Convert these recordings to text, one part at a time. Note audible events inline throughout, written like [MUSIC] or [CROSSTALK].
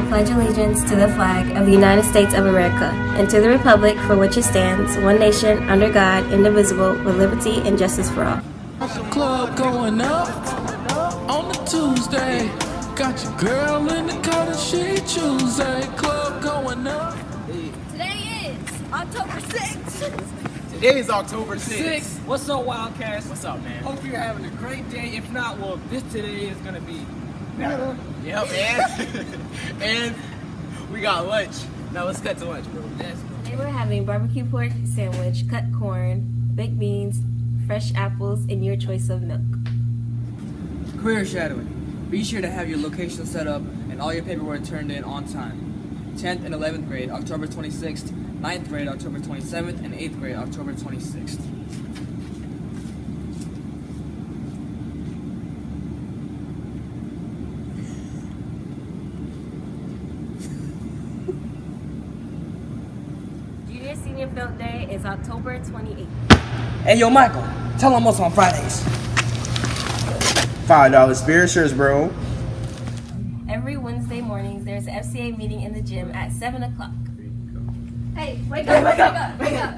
pledge allegiance to the flag of the United States of America and to the republic for which it stands, one nation, under God, indivisible, with liberty and justice for all. Club going up on the Tuesday. Got your girl in the cut and she Tuesday. Club going up. Today is October 6th. Today is October 6th. Six. What's up, Wildcats? What's up, man? Hope you're having a great day. If not, well, this today is gonna be Yep, and, and we got lunch. Now let's cut to lunch, bro. We're having barbecue pork sandwich, cut corn, baked beans, fresh apples, and your choice of milk. Career shadowing. Be sure to have your location set up and all your paperwork turned in on time. 10th and 11th grade, October 26th. 9th grade, October 27th. And 8th grade, October 26th. Junior Senior Field Day is October 28th. Hey, yo, Michael, tell them what's on Fridays. Five dollar spirit shirts, bro. Every Wednesday mornings, there's an FCA meeting in the gym at 7 o'clock. Hey, wake up, wake up, wake up.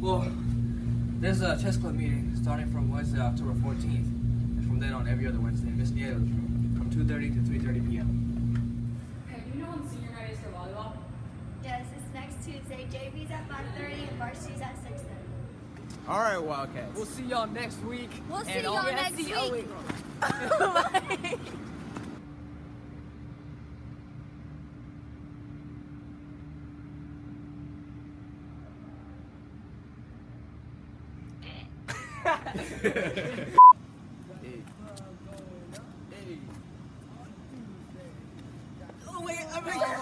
Well, there's a chess club meeting starting from Wednesday, October 14th. And from then on, every other Wednesday in Miss Nieto's room from 2.30 to 3.30 p.m. Hey, do you know when senior night is for volleyball? Yes, it's next Tuesday. JV's at 5.30 and varsity's at 6.30. All right, Wildcats. We'll see y'all next week. We'll see y'all next see y'all week. [LAUGHS] [LAUGHS] Oh, wait, I mean, oh,